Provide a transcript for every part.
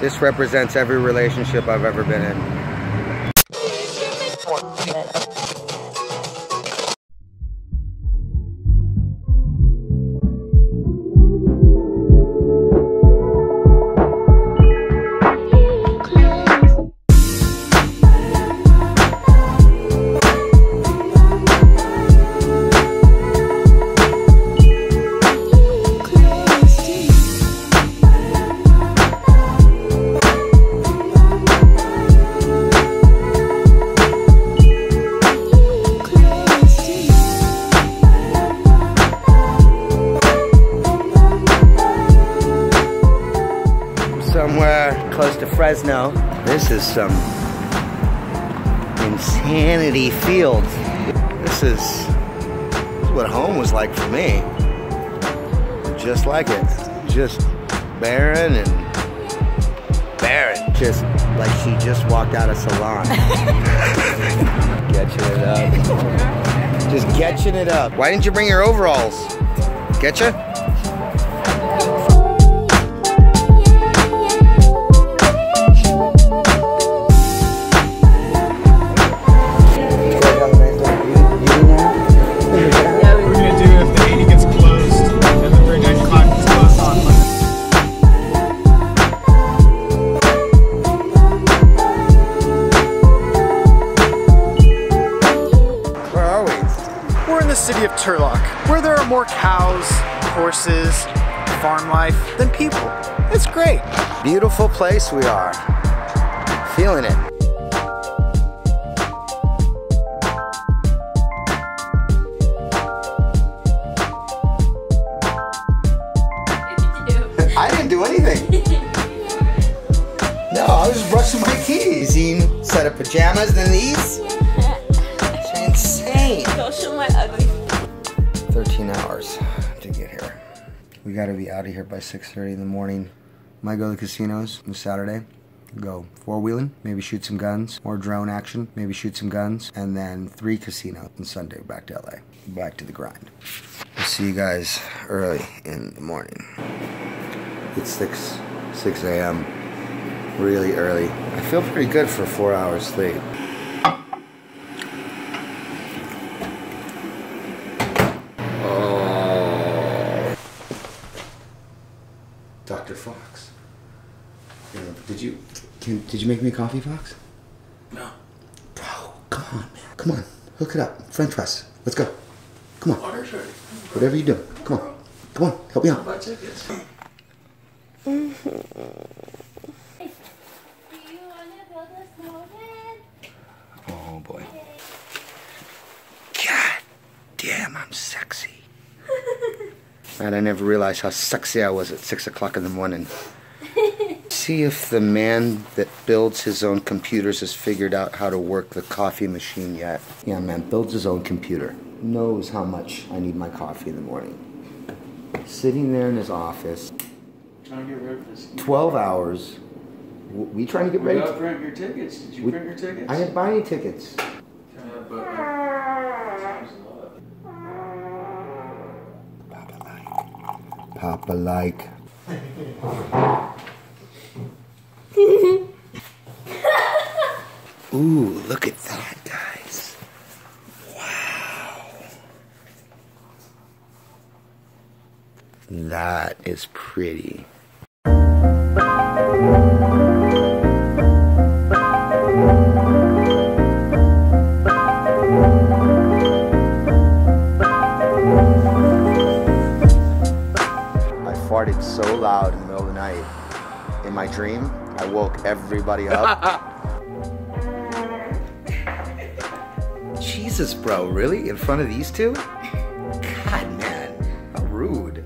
This represents every relationship I've ever been in. Is some insanity fields. This is, this is what home was like for me. Just like it. Just barren and barren. Just like she just walked out of salon. Getching it up. Just getching it up. Why didn't you bring your overalls? Guetcha? Turlock, where there are more cows, horses, farm life than people. It's great. Beautiful place we are. Feeling it. I didn't do anything. No, I was brushing my teeth. Seen set of pajamas than these? It's insane. Don't show my ugly 13 hours to get here. We gotta be out of here by 6.30 in the morning. Might go to the casinos on Saturday. Go four-wheeling, maybe shoot some guns, more drone action, maybe shoot some guns, and then three casinos on Sunday back to LA. Back to the grind. We'll see you guys early in the morning. It's 6, 6 a.m. Really early. I feel pretty good for four hours sleep. Oh. Dr. Fox. You know, Did you can, did you make me a coffee, Fox? No. Bro, come on, man. Come on. Hook it up. French press. Let's go. Come on. Order's ready. Whatever you do. Come on. Come on. Help me out. Buy tickets. Do you want to build a snowman? Oh boy. God damn, I'm sexy. Man, I never realized how sexy I was at six o'clock in the morning. See if the man that builds his own computers has figured out how to work the coffee machine yet. Yeah, man, builds his own computer. Knows how much I need my coffee in the morning. Sitting there in his office, Trying to get ready for this. 12 hours. We trying to get ready? gotta print your tickets. Did you We- print your tickets? I didn't buy any tickets. Yeah, but. There's a lot. Papa like. Ooh, look at that, guys. Wow. That is pretty. I farted so loud in the middle of the night. In my dream, I woke everybody up. Jesus, bro, really? In front of these two? God, man, how rude.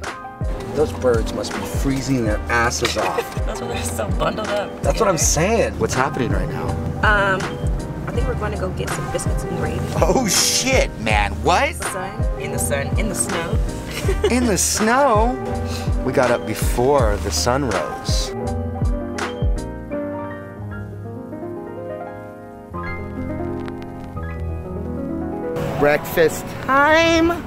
Those birds must be freezing their asses off. That's why they're so bundled up. That's what I'm saying. What's happening right now? Um, I think we're going to go get some biscuits and gravy. Oh shit, man. What? The Sun, in the sun, in the snow. In the snow? We got up before the sun rose. Breakfast time.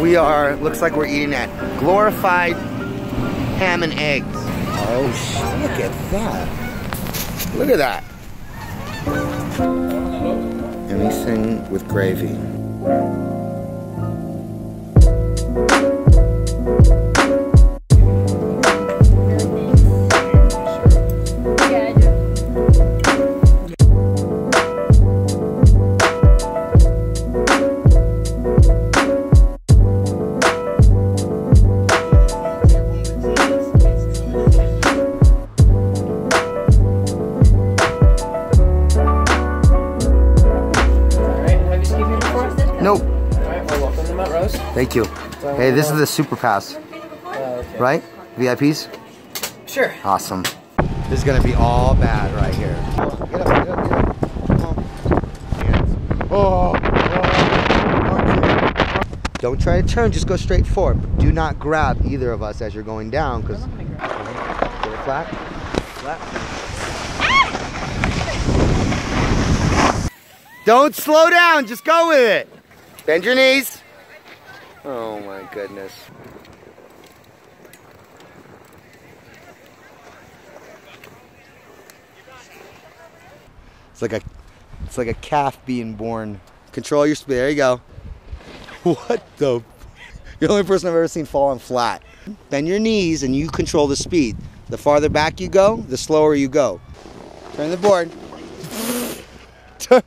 We are, looks like we're eating at glorified ham and eggs. Oh, look at that. Look at that. Anything with gravy. Before? Nope. Alright, well, welcome to Mount Rose. Thank you. Hey, this is the super pass, Uh, okay. right? VIPs? Sure. Awesome. This is gonna be all bad right here. Get up, get up, get up. Come on. Oh, oh. Don't try to turn, just go straight forward. But do not grab either of us as you're going down, because. Flat. Flat. Don't slow down, just go with it. Bend your knees. Oh my goodness. It's like a, it's like a calf being born. Control your speed. There you go. What the? You're the only person I've ever seen fall on flat. Bend your knees and you control the speed. The farther back you go, the slower you go. Turn the board. Turn,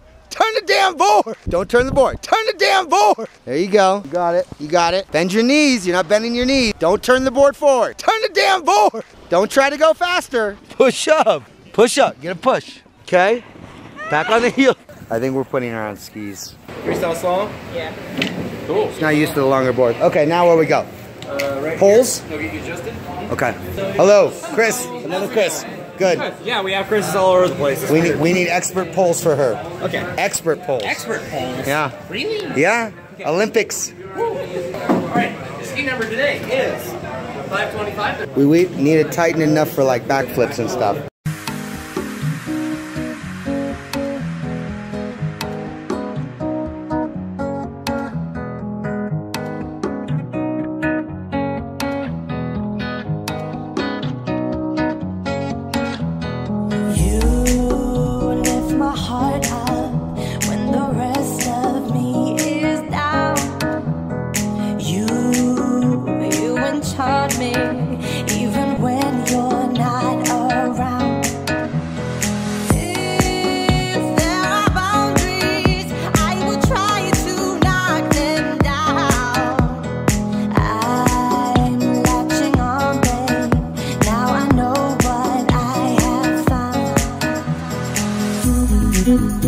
the damn board. Don't turn the board. Turn the damn board. There you go. You got it. You got it. Bend your knees. You're not bending your knees. Don't turn the board forward. Turn the damn board. Don't try to go faster. Push up. Push up. Get a push. Okay? Back on the heel. I think we're putting her on skis. Freestyle slalom? Yeah. Cool. She's not used to the longer board. Okay, now where we go? Uh, right Poles? Here. No, get you adjusted? Okay. Hello, Chris. Another Chris. Good. Yeah, we have Chris's all over the place. We need we need expert poles for her. Okay. Expert poles. Expert poles. Yeah. Really? Yeah. Olympics. All right, the ski number today is 525. We, we need to tighten enough for like backflips and stuff. Thank